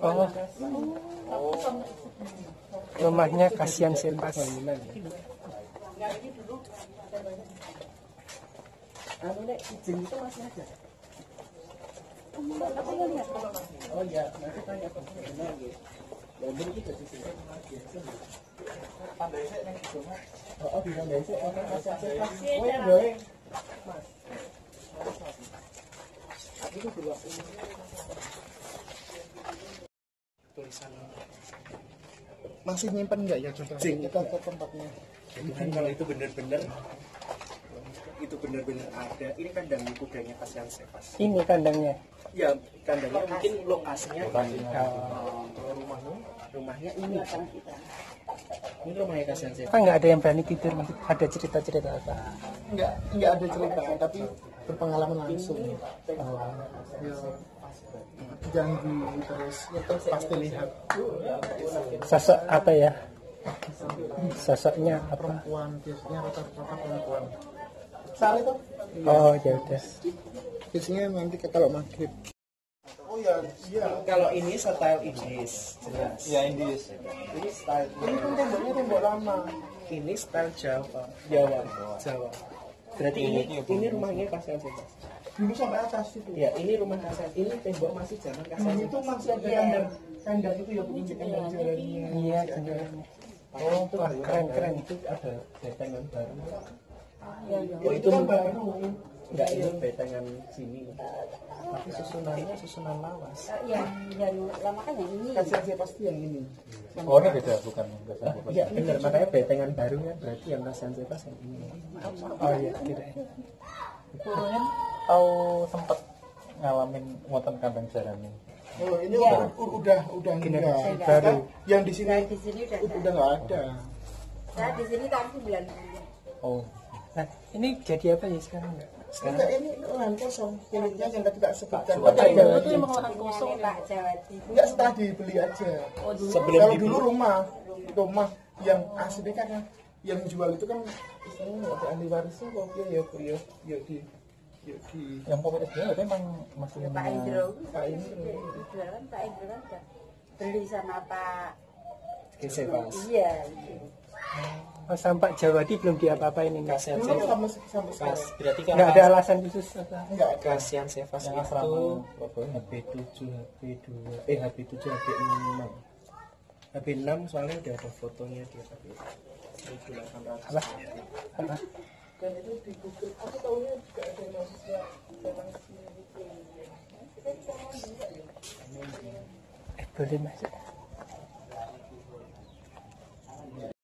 Oh. Rumahnya kasihan ada. Oh iya, nanti tanya. Oh, masih. Oh, ya, gue. Mas. Tulisan masih nyimpen nggak ya kita ke tempatnya Kan kalau itu benar-benar itu benar-benar ada. Ini kandang kudanya kasihan Sepas. Ini kandangnya. Ya kandangnya mungkin lokasinya Oh. eh, rumahnya rumahnya ini. Ini rumahnya kasihan Sepas. Apa nggak ada yang berani tidur? Ada cerita-cerita apa? nggak nggak ada cerita tapi berpengalaman langsung ya ganggu terus pasti lihat Sosok apa ya? Sosoknya apa? perempuan biasanya rata-rata perempuan saat itu Oh ya udah. biasanya nanti kalau maghrib oh ya iya Kalau ini style Inggris, jelas. ya Indis Ini style ini kan temboknya tembok lama ini style Jawa. Jawa. Jawa. Berarti ini ini rumahnya kasihan Sepas. dulu sampai atas itu Ya, ini rumah kasihan. Ini tembok masih dulu kasihan. itu masih ada kandang kandang itu ya kandang jalannya Iya, kandangnya. Oh, keren keren. Itu ada betengan baru. oh itu kan baru Enggak, ini betengan sini. Tapi susunannya susunan lawas. yang yang lama kan yang ini kasih kasih pasti yang ini Oh ini beda bukan. Iya, benar. Makanya betengan baru ya. Berarti yang kasihan Sepas yang ini. Oh iya, tidak. Kurunya tahu sempat ngalamin muatan kandang jarane. oh ini udah udah udah Generasi enggak baru. Kan yang di sini di sini udah udah nggak ada saya di sini tahun 90 Oh Nah, ini jadi apa ya sekarang enggak? Sekarang ini lahan kosong, unitnya yang tadi tak sebutkan. Pak Ada Jawa. yang kosong Pak Jawati enggak setelah dibeli aja. Sebelum Kalau dulu rumah, rumah yang asli kan yang jual itu kan istilahnya nggak ada ahli warisnya kok ya ya ya ya di ya di yang pemilik dia itu emang masih Pak Indro Pak Indro. jualan Pak Indro kan beli sama Pak Oke, Sepas. iya Oh, sama Pak Jawadi belum diapa-apain ini. Kasihan sampai Pas, sekarang berarti Enggak ada alasan khusus apa? enggak ada. kasihan Sevas Yang itu asrama Surabaya. HB7, HB2, eh HB7, HB6 HB6 soalnya udah ada fotonya dia tapi 1800 Apa? Apa? Dan itu di Google, aku tahunya juga ada mahasiswa memang sini gitu. Eh, boleh masuk.